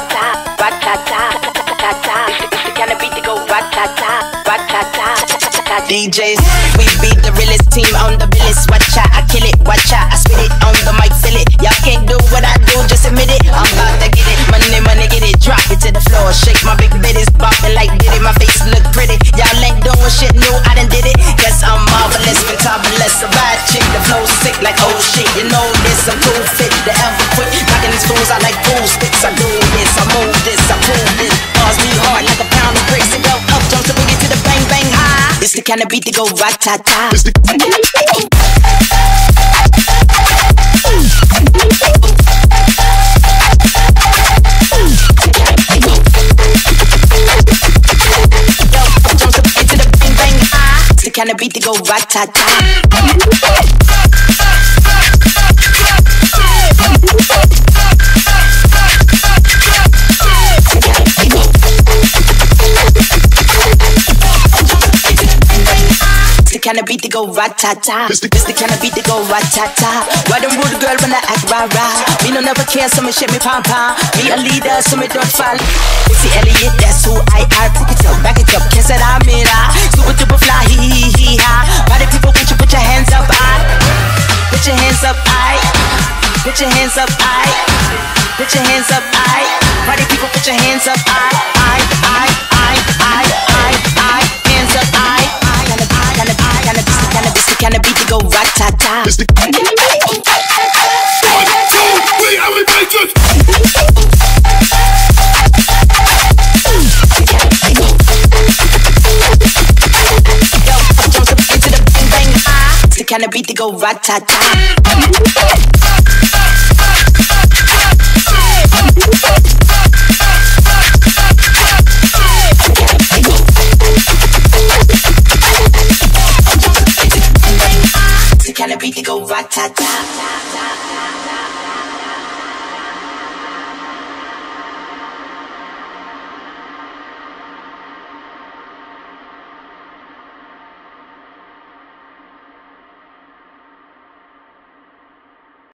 ta ta ta. It's the kind to go rat ta ta, rat ta ta. DJs, we be the realest team on the billis. Watch out, I kill it, watch out, I spit it on the mic, feel it. Y'all can't do what I do, just admit it. I'm about to get it, money, money, get it, drop it to the floor, shake my big bitties, bopping like did it. My face look pretty, y'all ain't doing shit new, I done did it. Guess I'm marvelous, fantabulous, a bad chick, the flow sick like oh shit. You know this, I'm cool fit, the ever quick, knocking these fools out like pool sticks. I do the kind of beat to go rat ta ta. Jump to boogie the bang bang high. It's the kind of beat to go rat kind of beat to go rat ta ta. It's the kind of beat to go rat ta ta. Why them rude girl when I act rah rah? Me no never care, so me shake me pom pom. Me a leader, so me don't fall. Missy Elliott, that's who I are. Pick it up, back it up, kiss say I'm in. Super duper fly, hee hee hee ha. Party people, won't you put your hands up, I. Put your hands up, I. Put your hands up, I. Put your hands up, I. Party people, put your hands up. I, kinda, this the kinda beat to go rat ta ta. We elevated! Yo, jump into the bang bang ah. It's the kind of beat to go rat It's the beat to go rat ta ta.